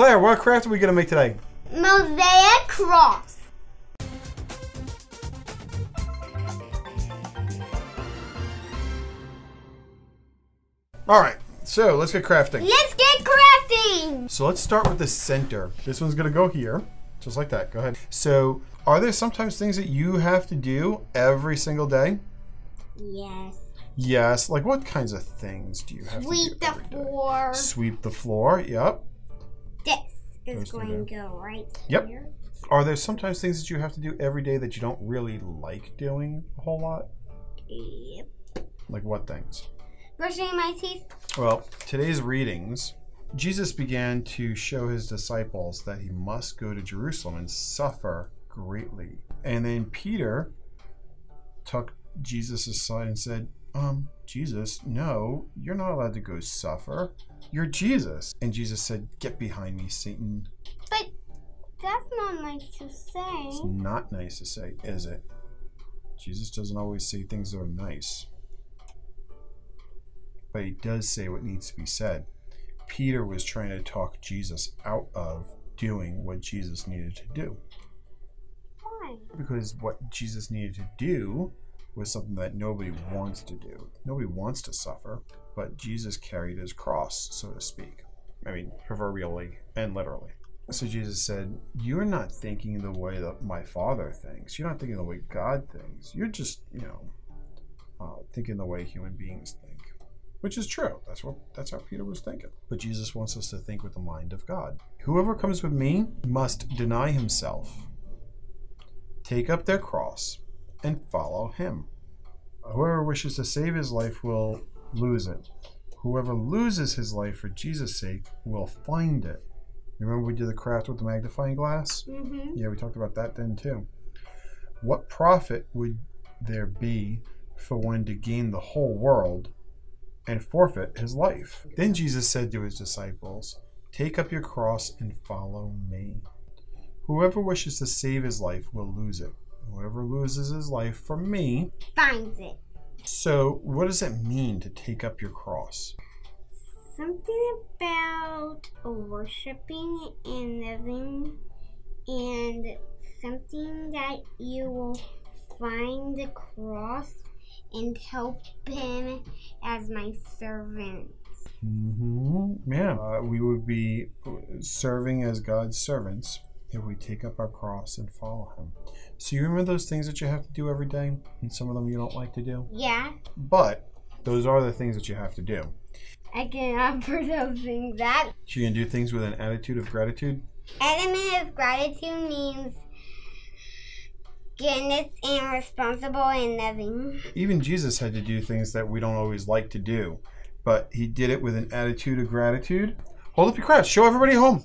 Clare, what craft are we gonna make today? Mosaic cross. All right, so let's get crafting. Let's get crafting. So let's start with the center. This one's gonna go here, just like that. Go ahead. So, are there sometimes things that you have to do every single day? Yes. Yes. Like what kinds of things do you have Sweep to do Sweep the every day? floor. Sweep the floor. Yep. This is going to go right Yep. here. Are there sometimes things that you have to do every day that you don't really like doing a whole lot? Yep. Like what things? Brushing my teeth. Well, today's readings, Jesus began to show his disciples that he must go to Jerusalem and suffer greatly. And then Peter took Jesus aside and said, Um, Jesus, no, you're not allowed to go suffer. You're Jesus. And Jesus said, Get behind me, Satan. But that's not nice to say. It's not nice to say, is it? Jesus doesn't always say things that are nice. But he does say what needs to be said. Peter was trying to talk Jesus out of doing what Jesus needed to do. Why? Because what Jesus needed to do was something that nobody wants to do. Nobody wants to suffer, but Jesus carried his cross, so to speak. I mean, proverbially and literally. So Jesus said, You're not thinking the way that my Father thinks. You're not thinking the way God thinks. You're just, you know, uh, thinking the way human beings think. Which is true. That's what that's how Peter was thinking. But Jesus wants us to think with the mind of God. Whoever comes with me must deny himself, take up their cross, and follow him. Whoever wishes to save his life will lose it. Whoever loses his life for Jesus' sake will find it. Remember we did the craft with the magnifying glass? Mm-hmm. Yeah, we talked about that then too. What profit would there be for one to gain the whole world and forfeit his life? Then Jesus said to his disciples, Take up your cross and follow me. Whoever wishes to save his life will lose it. Whoever loses his life for me. Finds it. So, what does it mean to take up your cross? Something about worshiping and living, and something that you will find the cross and help him as my servant. hmm Yeah, uh, we would be serving as God's servants if we take up our cross and follow Him. So you remember those things that you have to do every day, and some of them you don't like to do, Yeah, but those are the things that you have to do. I can offer those things that. So you can do things with an attitude of gratitude. Attitude of gratitude means goodness and responsible and loving. Even Jesus had to do things that we don't always like to do, but He did it with an attitude of gratitude. Hold up your crafts. Show everybody home.